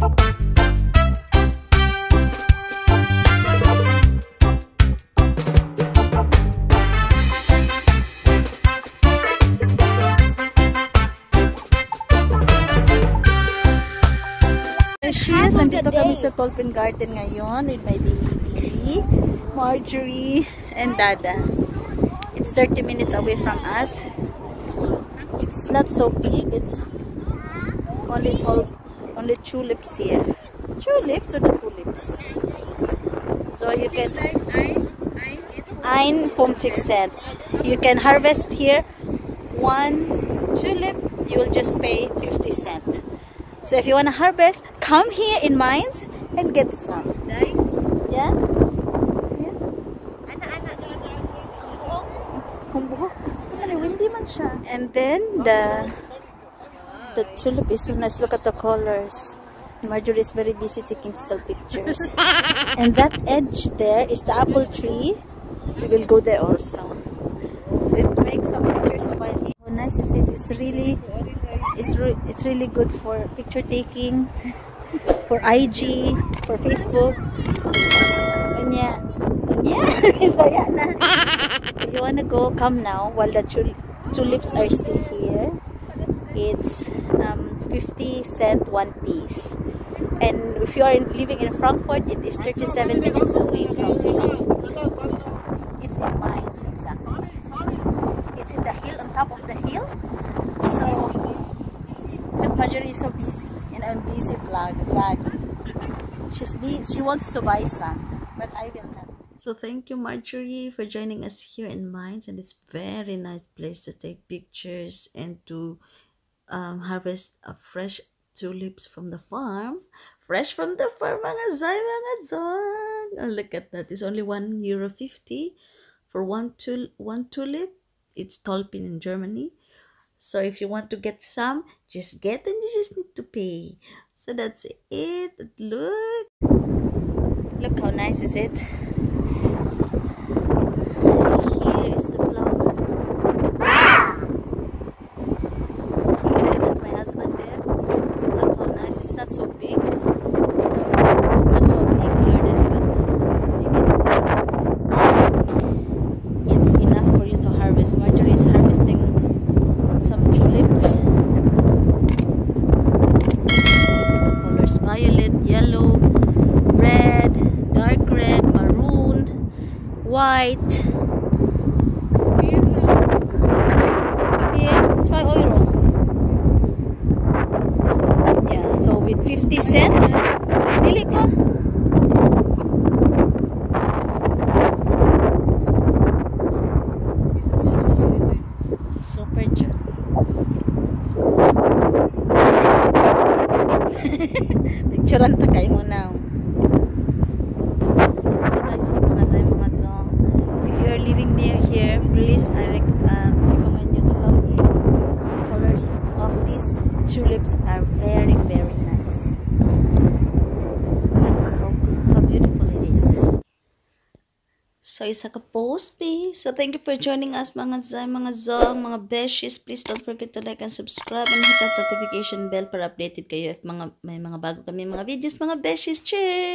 Yes, nandito kami sa Tolpin Garden ngayon with my baby, Marjorie, and Dada. It's 30 minutes away from us. It's not so big. It's only 12 only tulips here. Tulips or the tulips? So you can ein cent. You can harvest here one tulip. You will just pay 50 cent. So if you want to harvest, come here in Mainz and get some. Yeah? And then the the tulip is so nice. Look at the colors. Marjorie is very busy taking still pictures. and that edge there is the apple tree. We will go there also. So it makes some pictures it. How nice is it? It's really it's, re it's really good for picture taking, for IG, for Facebook. And yeah, and yeah. If you wanna go, come now while the tul tulips are still here. It's um, 50 cent one piece. And if you are in, living in Frankfurt, it is 37 minutes away from Frankfurt. It's in Mainz, exactly. It's in the hill, on top of the hill. So the Marjorie is so busy and I'm busy vlog, vlogging. She's busy, she wants to buy some, but I will not. So thank you Marjorie for joining us here in Mainz and it's very nice place to take pictures and to um, harvest a fresh tulips from the farm. Fresh from the farm mga zay mga zong. Oh, look at that. It's only 1 euro 50 for one, tul one tulip. It's Tulpin in Germany. So if you want to get some, just get and you just need to pay. So that's it. Look. Look how nice is it? White. Yeah, it's 5 euro. Yeah, so with 50 cent, dili ka. Super dyan. Picturean ta kayo mo So, isa ka post, be. So, thank you for joining us, mga zay, mga zong, mga beshies. Please don't forget to like and subscribe and hit that notification bell para updated kayo if mga, may mga bago kami mga videos, mga beshies. Cheers!